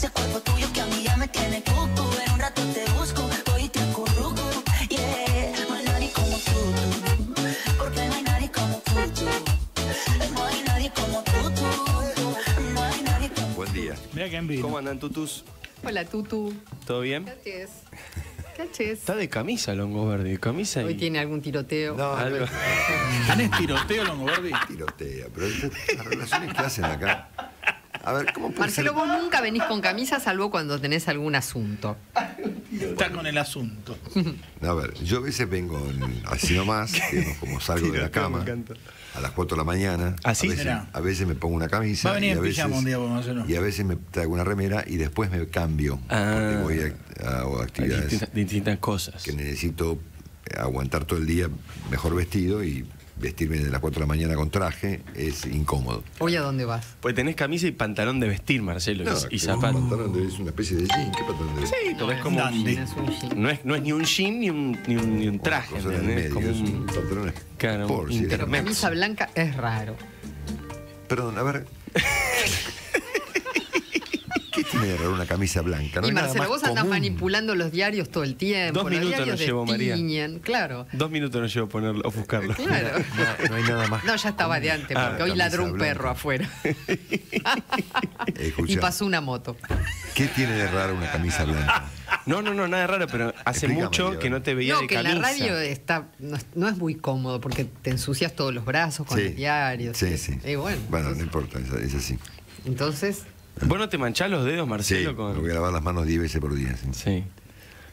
ese cuerpo tuyo que a mí ya me tiene cucu. En un rato te busco, voy y te acurruco. Yeah, no hay nadie como tú, tú. Porque no hay nadie como tú, tú. No hay nadie como tú, tú. No hay nadie como Buen día. Mira que envidia. ¿Cómo andan, tutus? Hola, Tutu. ¿Todo bien? ¿Qué haces? ¿Qué haces? Está de camisa, Longo Verde. Camisa Hoy tiene algún tiroteo. No, Algo. ¿Tenés tiroteo, Longobardi? tirotea, pero estas- las relaciones que hacen acá. A ver, ¿cómo puede Marcelo, ser? vos nunca venís con camisa salvo cuando tenés algún asunto. Está con el asunto. A ver, yo a veces vengo en- así nomás, digamos, como salgo de la cama a las 4 de la mañana. ¿Ah, sí? A veces, Mirá. a veces me pongo una camisa. Va a venir y a veces, pijama un día, vos, Marcelo. Y a veces me traigo una remera y después me cambio. Ah. Porque voy a, actividades distintas, distintas cosas. que necesito aguantar todo el día mejor vestido y vestirme de las 4 de la mañana con traje es incómodo. ¿Hoy a dónde vas? Pues tenés camisa y pantalón de vestir, Marcelo, y- y, un zapatos. pantalón de- es una especie de jean. ¿Qué pantalón de Sí, pero es como... Es un jean. No es, no es ni un jean ni un, ni un, ni un traje, Cosa en el ¿entendés? medio, como es un un... pantalón Claro, sport, un sí, es- inter- Pero camisa blanca es raro. Perdón, a ver. ¿Qué tiene de raro una camisa blanca? No y Marcelo, vos andás común. manipulando los diarios todo el tiempo. Dos los minutos diarios nos llevó, María. Claro. Dos minutos no llevo a ponerlo, a buscarlo. Claro. No, no hay nada más. No, ya estaba de antes, Ah, porque hoy camisa ladró un blanca. perro afuera. Escucha, y pasó una moto. ¿qué tiene de raro una camisa blanca? No, no, no, nada raro, pero hace Explícame, mucho que no te veía No, de que camisa. la radio está, no, es- no es muy cómodo porque te ensucias todos los brazos con Sí. los diarios. Sí, y- sí. Y bueno, Bueno, no importa, es así. entonces, ¿Vos no te manchás los dedos, Sí, Marcelo? me con... voy a lavar las manos 10 veces por día. sí. Sí.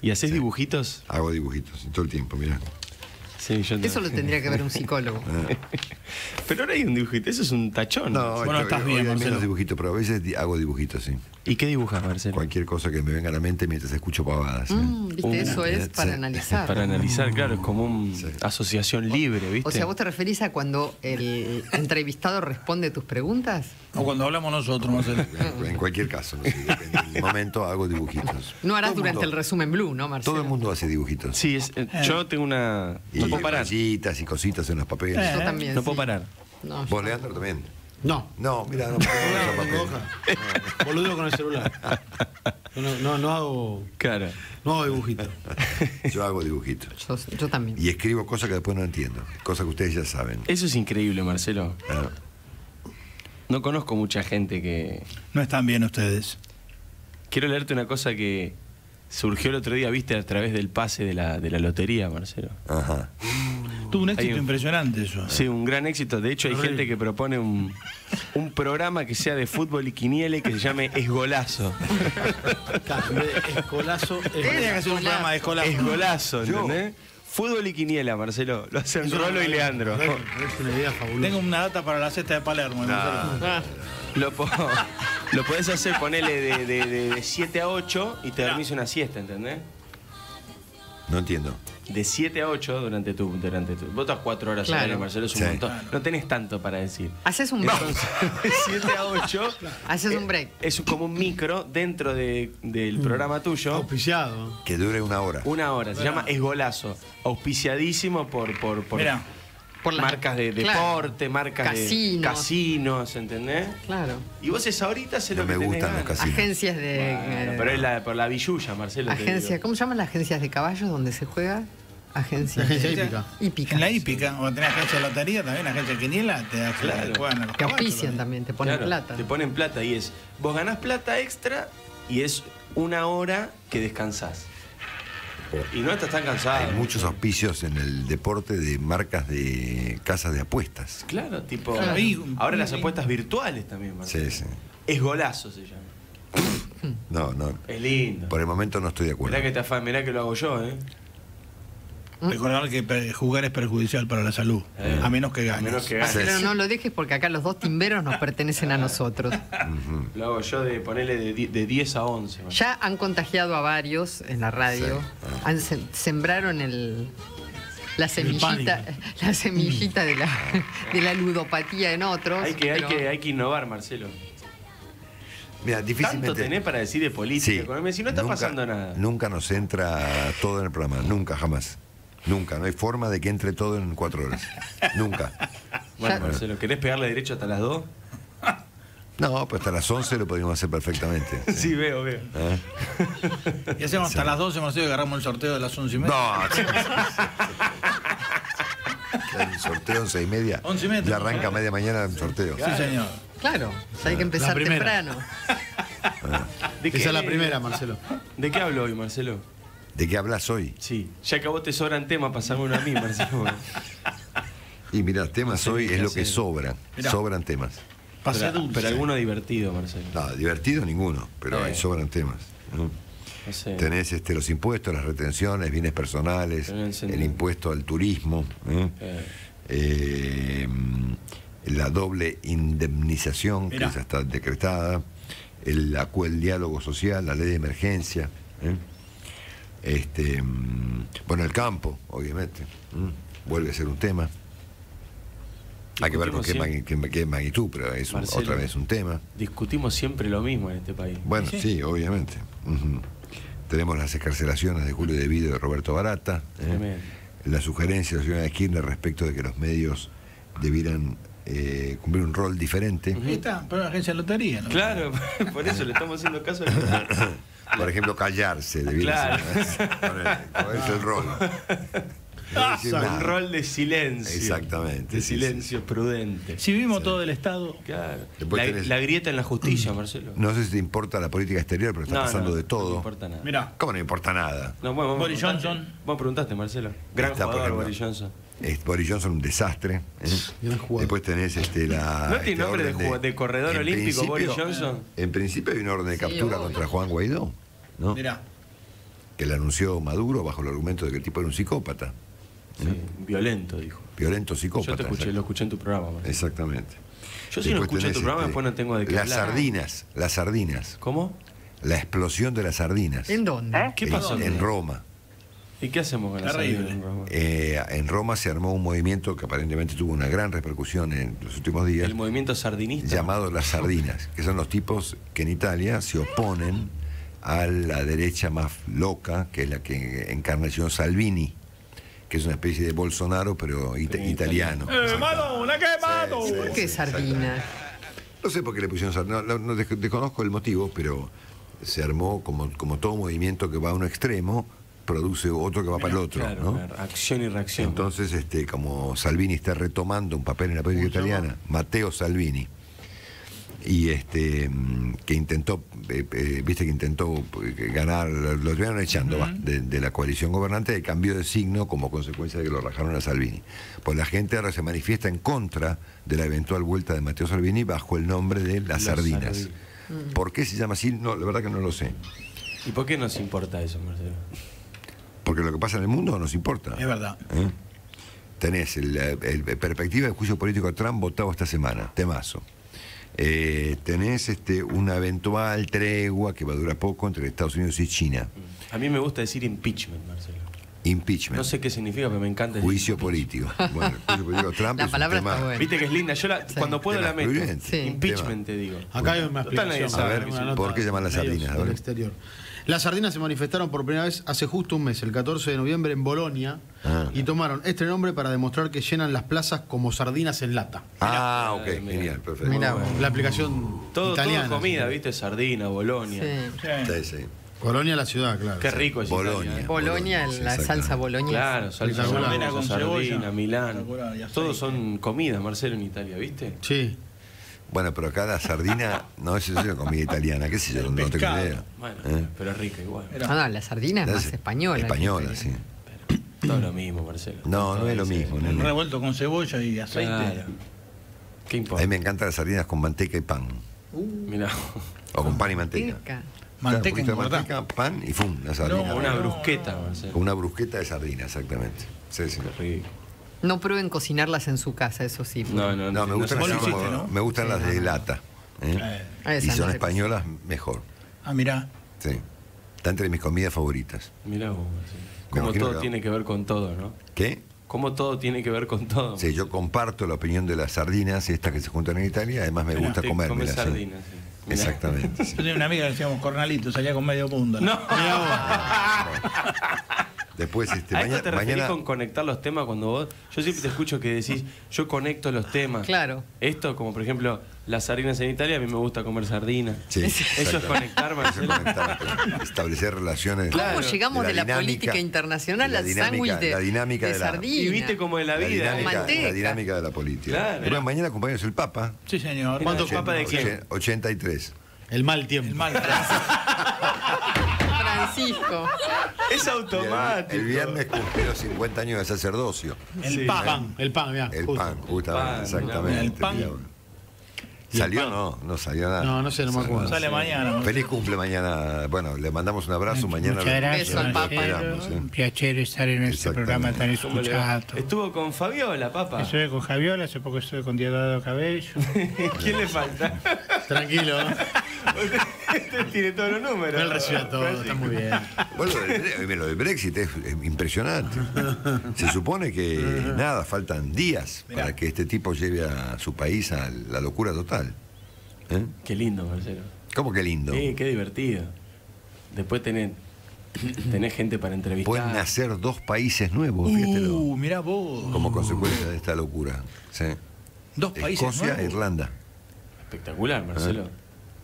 ¿Y haces dibujitos? Hago dibujitos todo el tiempo, mira. Sí, yo eso lo tendría que ver un psicólogo. Pero ahora hay un dibujito, eso es un tachón. No, Bueno, estás bien, Marcelo. menos dibujitos, pero a veces hago dibujitos, sí. ¿Y qué dibujas, Marcelo? Cualquier cosa que me venga a la mente mientras escucho pavadas. Mm, ¿Viste? Uh, eso es para analizar. Para analizar, claro, es como una asociación libre, ¿viste? O sea, ¿vos te referís a cuando el entrevistado responde tus preguntas? O cuando hablamos nosotros, Marcelo. En, en cualquier caso, no sé, depende del momento hago dibujitos. No harás el durante el resumen blue, ¿no, Marcelo? Todo el mundo hace dibujitos. Sí, es, eh, yo tengo una... Y No puedo parar. y cositas en los papeles. Yo también. No sí. puedo parar. No, Vos, Leandro, también. No. No, mira, no, no, No, no, Boludo con el celular. No, no, no hago. Claro. No hago dibujitos. Yo hago dibujitos. yo, yo también. Y escribo cosas que después no entiendo. Cosas que ustedes ya saben. Eso es increíble, Marcelo. Ah, No conozco mucha gente que... No están bien ustedes. Quiero leerte una cosa que surgió el otro día, viste, a través del pase de la, de la lotería, Marcelo. Ajá. Tuvo un éxito un- impresionante eso. Sí, un gran éxito. De hecho, hay Horrible. gente que propone un, un programa que sea de fútbol y quiniele que se llame Esgolazo. Claro, en vez de Escolazo. es- Tenía que hacer un programa de escolar. Esgolazo, Yo. ¿entendés? Fútbol y quiniela, Marcelo. Lo hacen Rolo y Leandro. Es una idea fabulosa. Tengo una data para la cesta de Palermo. Marcelo. Lo, po- lo podés hacer, ponele de, de, de, de 7 a 8 y te dormís una siesta, ¿entendés? No entiendo. De 7 a 8 durante tu. Durante tu vos estás 4 horas Claro. al año, Marcelo, es un Sí. montón. No tenés tanto para decir. Haces un break. Entonces, de 7 a 8 Haces un break. es como un micro dentro de- del programa tuyo. Auspiciado. Que dure una hora. Una hora, se llama Esgolazo. Auspiciadísimo por, por, por Mirá, Por la- marcas de Claro. deporte, marcas Casinos. de casinos, ¿entendés? Claro. Y vos esa horita se No lo me que tenés gustan los casinos. Agencias de. Bueno, eh, pero es la, por la billulla, Marcelo. agencia. ¿Cómo se llaman las agencias de caballos donde se juega? Agencias. Agencia de- hípica. Hípica. en la hípica, o tenés agencia de lotería, también agencia de quiniela, te da Claro. juegan a los Que caballos auspician también, te ponen Claro, plata. Te ponen plata y es. Vos ganás plata extra y es una hora que descansás. Y no estás tan cansado. Hay muchos auspicios en el deporte de marcas de casas de apuestas. Claro, tipo. Claro, ahora las apuestas virtuales también, Marcelo. Sí, sí. Es golazo se llama. No, no. Es lindo. Por el momento no estoy de acuerdo. Mirá que te afán, mirá que lo hago yo, ¿eh? Recordar que jugar es perjudicial para la salud, Eh, a menos que ganes. menos que ganes. Pero no lo dejes porque acá los dos timberos nos pertenecen a nosotros. Lo hago yo de ponerle de, de 10 a 11. Marcelo. Ya han contagiado a varios en la radio. Han sem- sembraron el la semillita, la semillita de la, de la ludopatía en otros. Hay que, hay, que, hay que innovar, Marcelo. Mira, difícilmente. Tanto tenés para decir de política, economía, si no está nunca- pasando nada. Nunca nos entra todo en el programa, nunca, jamás. Nunca, no hay forma de que entre todo en cuatro horas. Nunca. Bueno, Marcelo, ¿querés pegarle derecho hasta las 2? No, pues hasta las 11 lo podríamos hacer perfectamente. Sí, veo, veo. ¿Eh? Y hacemos hasta las 12, Marcelo, y agarramos el sorteo de las 11 y media. No, sí. El sorteo 11 y media. 11 y media. Ya arranca media mañana el sorteo. Sí, señor. Claro, hay que empezar temprano. ¿De Esa es la primera, Marcelo. ¿De qué hablo hoy, Marcelo? ¿De qué hablas hoy? Sí. Ya que a vos te sobran temas, pasame uno a mí, Marcelo. Y mira, temas sé hoy es lo hacer. que sobra. Mirá. Sobran temas. Pase Pero, dulce. pero alguno divertido, Marcelo. No, divertido ninguno, pero Eh. hay sobran temas. ¿no? No sé. Tenés este, los impuestos, las retenciones, bienes personales, el impuesto al turismo, ¿eh? Eh, Eh, la doble indemnización Mirá. que ya está decretada, el, el diálogo social, la ley de emergencia, ¿eh? Este, mm, bueno, el campo, obviamente, vuelve a ser un tema. Hay que ver con qué, Discutimos magni- qué- qué magnitud, pero es un- Marcelo. otra vez un tema. discutimos siempre lo mismo en este país. Bueno, sí, obviamente. Tenemos las escarcelaciones de Julio De Vido y de Roberto Barata. ¿eh? La sugerencia de la señora Kirchner respecto de que los medios debieran eh, cumplir un rol diferente. Ahí está, pero la agencia de lotería, ¿no? Claro, por eso le estamos haciendo caso a Por ejemplo, callarse debiera Claro. ser. Ponele, ¿cuál es el rol? No decir un rol de silencio. Exactamente, De sí, silencio prudente. Si vivimos todo el Estado. Claro. La, tenés- la grieta en la justicia, Marcelo. No sé si te importa la política exterior, pero está No, pasando no, de No todo. me importa nada. Mirá. ¿Cómo no importa nada? No, bueno, vos Boris Johnson. Vos preguntaste, Marcelo. Gran Está, por jugador, Boris Johnson. Es Boris Johnson un desastre. ¿eh? Después tenés este, la. ¿No tiene este, nombre de ju- de corredor en olímpico, Boris Johnson? En principio hay una orden de captura contra Juan Guaidó, ¿no? Mirá. que le anunció Maduro bajo el argumento de que el tipo era un psicópata, Sí, violento, dijo. violento psicópata. Yo te escuché, lo escuché en tu programa, Marcelo. Exactamente. Yo si no Después escucho en tu programa, este, después no tengo de qué Las hablar. sardinas, las sardinas. ¿Cómo? La explosión de las sardinas. ¿En dónde? ¿Qué En- pasó? En, Roma. ¿Y qué hacemos con la sardina en Roma? Eh, en Roma se armó un movimiento que aparentemente tuvo una gran repercusión en los últimos días, El movimiento sardinista. llamado las sardinas, que son los tipos que en Italia se oponen a la derecha más loca, que es la que encarna el señor Salvini, que es una especie de Bolsonaro, pero ita- Pero italiano. ¡Eh, Madonna, qué Madonna! ¿Por qué sardina? No sé por qué le pusieron sardina, no, no, des- desconozco el motivo, pero se armó como, como todo movimiento que va a un extremo, produce otro que va para el otro. Claro, ¿no? acción y reacción. Entonces, este, como Salvini está retomando un papel en la política italiana, Matteo Salvini, y este que intentó, eh, eh, viste que intentó eh, ganar, lo estuvieron echando va, de, de la coalición gobernante, de cambio de signo como consecuencia de que lo rajaron a Salvini. Pues la gente ahora se manifiesta en contra de la eventual vuelta de Matteo Salvini bajo el nombre de las sardinas. ¿Por qué se llama así? No, la verdad que no lo sé. ¿Y por qué nos importa eso, Marcelo? Porque lo que pasa en el mundo nos importa. Es verdad. ¿Eh? Tenés el, el- el perspectiva del juicio político de Trump votado esta semana, temazo. Eh, tenés este, una eventual tregua que va a durar poco entre Estados Unidos y China. A mí me gusta decir impeachment, Marcelo. Impeachment. No sé qué significa, pero me encanta decir Juicio político. Bueno, el juicio político de Trump La es un palabra tema- está buena. Viste que es linda. Yo la- Sí. cuando puedo Tema la meto. Sí. Impeachment, te digo. Acá hay una explicación. A ver, ¿por qué llaman las sardinas? Del exterior. Las sardinas se manifestaron por primera vez hace justo un mes, el 14 de noviembre, en Bolonia, Ah. y tomaron este nombre para demostrar que llenan las plazas como sardinas en lata. Ah, ok, Mira. genial, perfecto. Bueno. La aplicación Todo, italiana. todo comida. ¿viste? Sardina, Bolonia. Sí. Sí, sí. Bolonia, la ciudad, claro. Qué rico es Bolonia. Italia, ¿eh? Bolonia, Bolonia, la salsa boloñesa. Claro, salsa boloñesa, Con sardina, cebolla. Milán. Todos son comidas, Marcelo, en Italia, ¿viste? Sí. Bueno, pero acá la sardina, no, eso es una comida italiana, qué sé yo, no tengo pescado. idea. Bueno, ¿Eh? pero es rico igual. Ah, no, la sardina es más Es española. Española, sí. Todo lo mismo, Marcelo. No, no Todo es lo ese- mismo. Nene. revuelto con cebolla y aceite. Claro. ¿Qué A importa? mí me encantan las sardinas con manteca y pan. Mirá, O con pan y manteca. Manteca. Manteca Claro, poquito de manteca, pan y fum, la sardina. No, una brusqueta, Marcelo. Con una brusqueta de sardina, exactamente. Sí, sí. Qué rico. No prueben cocinarlas en su casa, eso sí. No, no, No, me gustan, las, como- hiciste, ¿no? me gustan las de lata. ¿eh? Eh, Ah, y son no españolas, mejor. Ah, mirá. Sí. Está entre mis comidas favoritas. Mirá vos, imagino todo que- tiene que ver con todo, ¿no? ¿Qué? Cómo todo tiene que ver con todo. Sí, yo comparto la opinión de las sardinas, estas que se juntan en Italia, además me gusta Te comérmelas. comes sí. sardinas, sí. Mirá. Exactamente. Yo tenía una amiga que decíamos cornalito, salía con medio punto. No. Después, este, ¿A mañana, esto te referís mañana- con conectar los temas cuando vos.? Yo siempre te escucho que decís, yo conecto los temas. Claro. Esto, como por ejemplo, las sardinas en Italia, a mí me gusta comer sardinas. Sí, Eso es conectar, Eso es Marcelo. conectar, establecer relaciones. ¿Cómo Claro, llegamos de la, dinámica- política internacional la al dinámica- sándwich de, la dinámica de de la- sardina? Y viste como de la La vida. dinámica, Manteca. la dinámica de la política. Claro. Bueno, mañana acompañamos el Papa. Sí, señor. ¿Cuántos papas de quién? Ochen- 83. El mal tiempo. El mal. Francisco. Es Y el- automático. El, viernes cumplió 50 años de sacerdocio. El Sí. pan. Pan, el pan, mirá. El justo. pan, justamente, pan, exactamente. el pan. ¿Salió? No, no salió nada. No, no sé, no me acuerdo. Sale mañana. Feliz cumple mañana. Bueno, le mandamos un abrazo. Mañana Muchas gracias, Beso al Papa. ¿eh? Un piacere estar en este programa tan escuchado. Estuvo con Fabiola, papá. Estuve con Javiola, hace poco estuve con Diosdado Cabello. ¿Quién le falta? Tranquilo. Este tiene todos los números. Él recibe todo, está muy bien. Bueno, lo del, Bre- lo del Brexit es, es impresionante. Se supone que nada, faltan días para que este tipo lleve a su país a la locura total. ¿Eh? Qué lindo, Marcelo. ¿Cómo que lindo? Sí, qué divertido. Después tenés, tenés gente para entrevistar. Pueden nacer dos países nuevos, fíjatelo, Uh, mirá vos. como consecuencia de esta locura. Sí. Dos países Escocia e nuevos. Irlanda. Espectacular, Marcelo.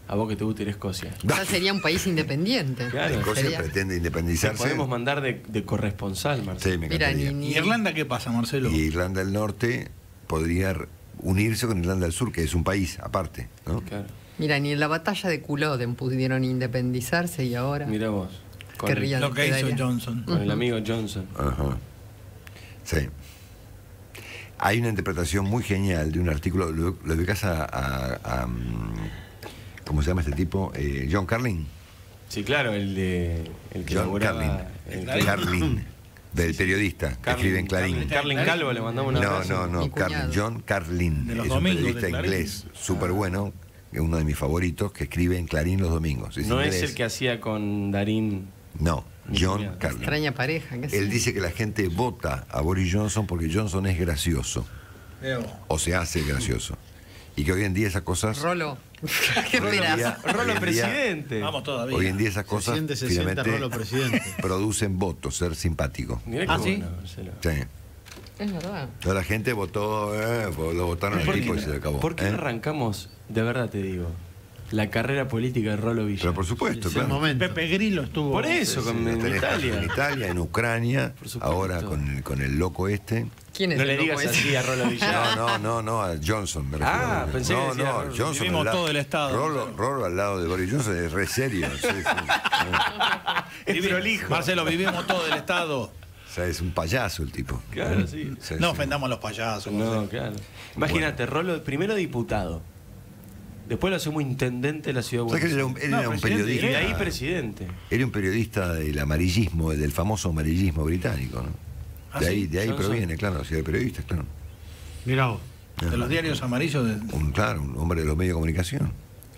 A vos que te gusta ir a Escocia. Ya sería un país independiente. Claro. Escocia Sería- pretende Te independizarse. podemos mandar de, de corresponsal, Marcelo. Sí, me Mira, ni, ¿Y Irlanda qué pasa, Marcelo? Y Irlanda del Norte podría unirse con Irlanda del Sur, que es un país aparte. ¿no? Claro. mira, ni en la batalla de Culloden pudieron independizarse y ahora Mira vos. Con, el, Lo que hizo Johnson. con el amigo Johnson. Ajá. Sí. Hay una interpretación muy genial de un artículo, lo, lo a, a- a, mm, ¿Cómo se llama este tipo? Eh, John Carlin. Sí, claro, el de. El que John Carlin. el- Carlin. Del periodista que escribe en Clarín. Carlin Calvo, le mandamos un No, abrazo. no, no, Carlin. John Carlin. Es un periodista inglés, súper bueno, es uno de mis favoritos, que escribe en Clarín los domingos. No es el que hacía con Darín. No, John. Carlin. Extraña pareja. Él dice que la gente vota a Boris Johnson porque Johnson es gracioso, o se hace gracioso. Y que hoy en día esas cosas... Rolo, ¿qué esperás? día- Rolo en día- presidente. Vamos todavía. Hoy en día esas cosas siente, se sienta finalmente Rolo presidente. producen votos, ser simpático. Mirá Ah, ¿sí? Sí. Es verdad. Toda la gente votó, eh, lo votaron al ¿Por tipo qué, y se acabó. por qué ¿eh? no arrancamos, de verdad te digo, la carrera política de Rolo Villa? Pero por supuesto, claro. momento. Pepe Grillo estuvo. Por eso, Sí, con, sí, en Italia. En Italia, en Ucrania, ahora con el, con el loco este. ¿Quién es No el le digas ese? así a Rolo Villa. No, no, no, no, a Johnson me refiero. Ah, pensé que no, decía no, Rolo. Johnson. Vivimos todo el Estado. Rolo, Rolo al lado de Boris Johnson es re serio. sí, sí. Es prolijo. Marcelo, vivimos todo el Estado. O sea, es un payaso el tipo. Claro, sí. Sí, No sí. ofendamos a los payasos. No, claro. Imagínate, Rolo, primero diputado. Después lo hacemos intendente de la ciudad de ¿Sabes que él Buenos era un, él No, era un periodista? Y de ahí presidente. Era un periodista del amarillismo, del famoso amarillismo británico, ¿no? ¿Ah, de sí? ahí, de ahí Johnson. proviene, claro, o sea, de periodista, claro. Mirá vos. De los diarios amarillos. de- Un, claro, un hombre de los medios de comunicación.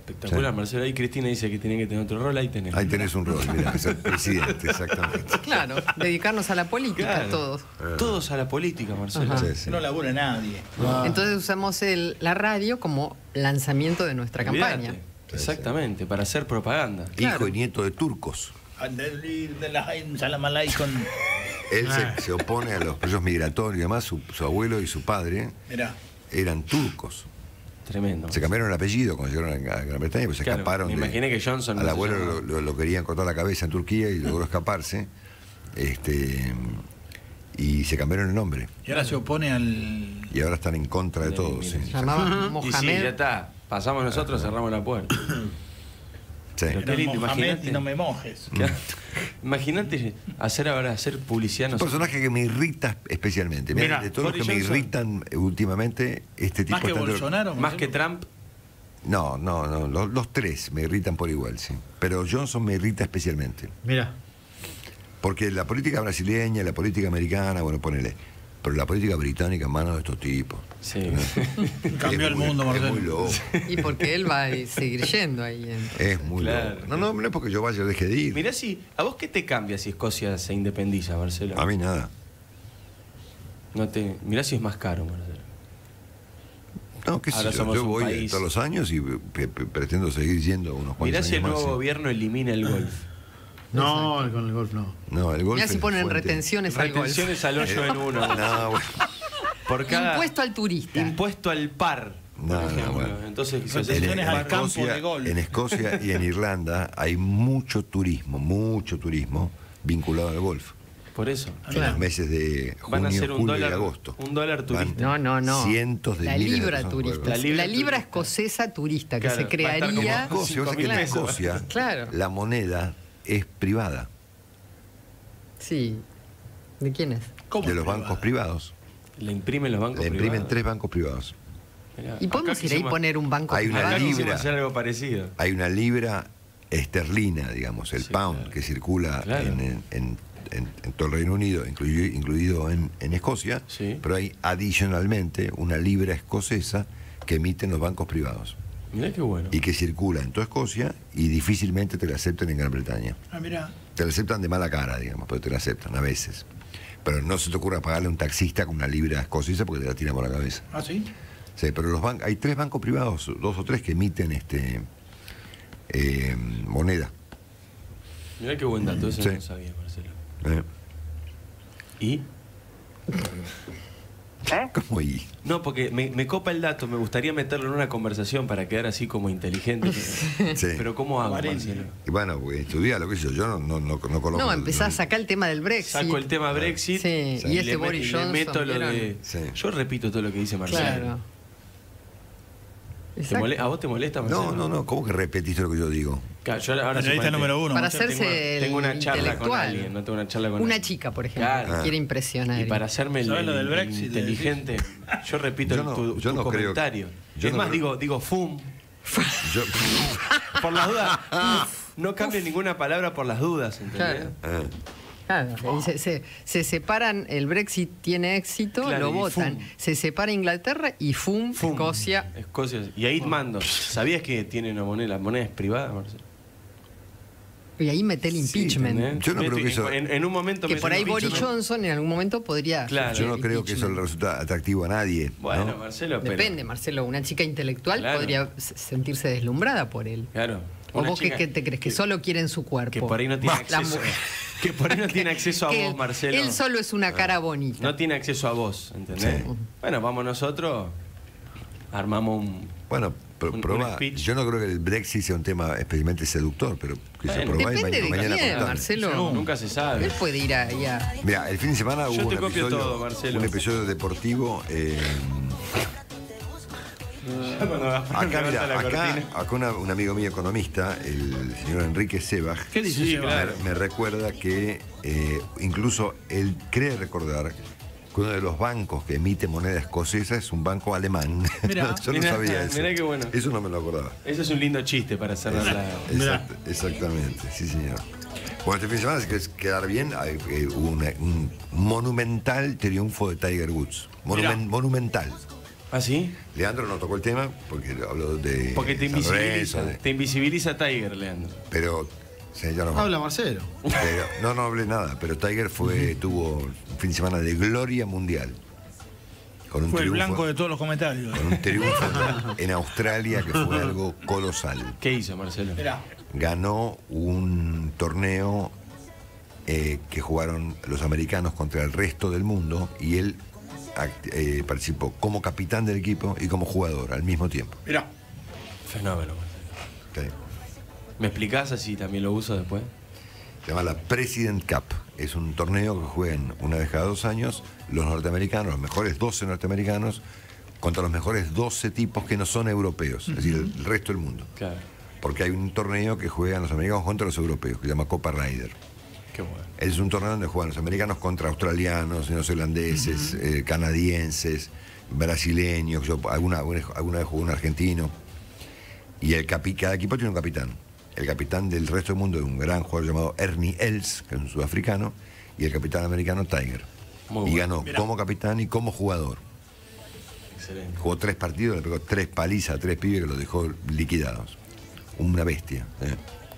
Espectacular, Sí. Marcelo. Ahí Cristina dice que tiene que tener otro rol, ahí tenés. Ahí tenés un rol, mira, ser presidente, exactamente. Claro, dedicarnos a la política Claro. todos. Todos a la política, Marcelo. Ajá. Sí, sí. No labura nadie. Entonces usamos el, la radio como lanzamiento de nuestra campaña. Exactamente, para hacer propaganda. Hijo y nieto de turcos. De de la Salamalay con. Él se, se opone a los presos migratorios y además su, su abuelo y su padre Mirá. eran turcos. Tremendo. Se cambiaron el apellido cuando llegaron a Gran Bretaña, pues se Claro, escaparon. me de- imaginé que Johnson Al se abuelo lo, lo- lo querían cortar la cabeza en Turquía y logró escaparse. Este, y se cambiaron el nombre. Y ahora se opone al. Y ahora están en contra de Mira, todo. mira. sí. Llamaba Y sí, ya Mohamed. está. Pasamos nosotros, cerramos la puerta. Sí. Pero- Qué lindo, Mohamed imagínate. no me mojes. Imagínate hacer ahora hacer publicidad. Un nosotros. personaje que me irrita especialmente. Mirá, Mirá, de todos los que me irritan últimamente, este tipo Más que Bolsonaro. Más que Trump. No, no, no. Los, los tres me irritan por igual, sí. Pero Johnson me irrita especialmente. Mirá. Porque la política brasileña, la política americana, bueno, ponele. Pero la política británica en manos de estos tipos. Sí. Cambió Es el mundo, Es Marcelo. muy loco. Y porque él va a seguir yendo ahí. en- Es muy Claro. loco. No, no, no es porque yo vaya o deje de ir. Mirá si. ¿A vos qué te cambia si Escocia se independiza, Marcelo? A mí nada. No te, mirá si es más caro, Marcelo. No, qué sé Ahora yo, somos yo un voy país. todos los años y pretendo seguir yendo unos cuantos Mirá si el nuevo más, sí. gobierno elimina el golf. No, con el golf no. No, el golf Mirá si ponen fuente. retenciones al golf. Retenciones al hoyo en uno. No, bueno. Por cada Impuesto al turista. impuesto al par. No, Por no, ejemplo. bueno. Entonces, En, en al campo de golf. en Escocia y en Irlanda hay mucho turismo, mucho turismo vinculado al golf. por eso. En los meses de Van a junio, ser un julio dólar- y agosto. un dólar Van turista. No, no, no. Cientos de la miles libra turista. La La libra turista. escocesa turista que Claro, se crearía. Escocia, vos sabés que en 5.000 pesos. Escocia Claro. la moneda es privada, Sí. ¿De quién es? ¿Cómo de los privada? bancos privados. Le imprimen los bancos Le imprimen privados. tres bancos privados. Mirá, Y podemos ir ahí y quisimos- poner un banco Hay una privado. Libra. hacer algo parecido. Hay una libra esterlina, digamos, el Sí, pound, claro. que circula Claro. en, en- en- en- en todo el Reino Unido, incluido, incluido en, en Escocia, Sí. pero hay adicionalmente una libra escocesa que emiten los bancos privados Mirá qué bueno. y que circula en toda Escocia y difícilmente te la aceptan en Gran Bretaña. Ah, mira. Te la aceptan de mala cara, digamos, pero te la aceptan a veces. Pero no se te ocurra pagarle a un taxista con una libra escocesa porque te la tiran por la cabeza. ¿Ah, sí? Sí, pero los ban- hay tres bancos privados, dos o tres que emiten este eh, moneda. Mirá qué buen dato, eso Sí. no sabía, Marcelo. ¿eh? ¿Y? ¿Cómo y? No, porque me, me copa el dato, me gustaría meterlo en una conversación para quedar así como inteligente. pero- Sí. Pero ¿cómo hago. Marcelo? Y bueno, porque estudia lo que sé yo, yo no, no, no, no conozco. No, el- empezás a sacar el tema del Brexit. Saco el tema Brexit Sí, y le este me- Boris le Johnson, meto lo ¿vieron? de... Sí. Yo repito todo lo que dice Marcelo. Claro. ¿Te Exacto. mole- ¿A vos te molesta, Marcelo? No, no, no, ¿cómo que repetiste lo que yo digo? Claro, yo ahora número uno. Para hacerse Tengo, tengo una charla con alguien, no tengo una charla con Una alguien. chica, por ejemplo, Claro. quiere impresionar. Y para hacerme el, ¿Sabes lo el- del el Brexit, inteligente, yo repito Yo no- tu, yo tu no creo- comentario. yo es no más, creo- digo, digo, fum. Yo, Por las dudas. no cambio ninguna palabra por las dudas, ¿entendés? Claro. eh, Claro, se, se- se separan, el Brexit tiene éxito, Claro, lo votan. fum. Se separa Inglaterra y FUM, Fum. Escocia. Escocia. Y ahí mando. ¿Sabías que tiene una moneda? La moneda es privada, Marcelo. Y ahí mete el impeachment. Yo no creo que eso- En, en un momento que por el ahí Boris impeachment. Johnson en algún momento podría. Claro. yo no creo que eso le resulta atractivo a nadie. Bueno, ¿no? Marcelo, pero. Depende, Marcelo. Una chica intelectual Claro. podría sentirse deslumbrada por él. Claro. ¿O vos qué, te crees? Que, solo quieren su cuerpo. Que por ahí no tiene acceso. mu- que por ahí no tiene acceso a que vos, Marcelo. Él solo es una cara bonita. No tiene acceso a vos, ¿entendés? Sí. Bueno, vamos nosotros, armamos un. Bueno, Un- un probá. Yo no creo que el Brexit sea un tema especialmente seductor, pero que se Bueno, probá y Depende ma- de mañana quién. Marcelo. Nunca se sabe. Él puede ir ahí a. Mira, el fin de semana Yo hubo te un episodio, todo, un episodio deportivo. eh, Cuando acá, mira, la acá, cortina. acá una- un amigo mío economista, el señor Enrique Sebaj, ¿Qué dice Sí, Seba? claro. me, me recuerda que eh, incluso él cree recordar que uno de los bancos que emite moneda escocesa es un banco alemán. Mirá. Yo no Mirá, sabía eso. mirá qué bueno. Eso no me lo acordaba. Ese es un lindo chiste para cerrar la. Mirá. Exact- exactamente, sí señor. Bueno, este fin de semana, si querés quedar bien, hay, eh, hubo una- un monumental triunfo de Tiger Woods. Monumen- Mirá. monumental. ¿Ah, sí? Leandro no tocó el tema porque habló de Porque te Lorenzo, invisibiliza. de- Te invisibiliza Tiger, Leandro. pero no, Habla Marcelo. pero- no, no hablé nada, pero Tiger fue, tuvo un fin de semana de gloria mundial. Con un Fue el blanco de todos los comentarios. con un triunfo en Australia que fue algo colosal. ¿Qué hizo, Marcelo? Ganó un torneo eh, que jugaron los americanos contra el resto del mundo y él eh, participó como capitán del equipo y como jugador al mismo tiempo. Mirá. Fenómeno. ¿Me explicás así también lo uso después? Se llama la President Cup. Es un torneo que juegan una vez cada dos años los norteamericanos, los mejores 12 norteamericanos, contra los mejores 12 tipos que no son europeos, es decir, el resto del mundo. Claro. Porque hay un torneo que juegan los americanos contra los europeos, que se llama Copa Ryder. Qué bueno. Es un torneo donde juegan los americanos contra australianos, neozelandeses, eh, canadienses, brasileños. Yo alguna, alguna vez jugué un argentino. Y el capi- cada equipo tiene un capitán. El capitán del resto del mundo es un gran jugador llamado Ernie Els, que es un sudafricano, y el capitán americano Tiger. Muy y bueno. ganó como capitán y como jugador. Excelente. Jugó tres partidos, le pegó tres palizas a tres pibes que los dejó liquidados. Una bestia. eh.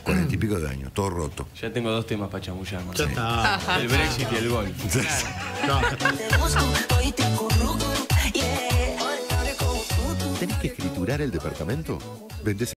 Cuarenta y pico de años, todo roto. Ya tengo dos temas para chamullar, Ya está. El Brexit y el. No, tú. ¿Tenés que escriturar el departamento? ¿Vendés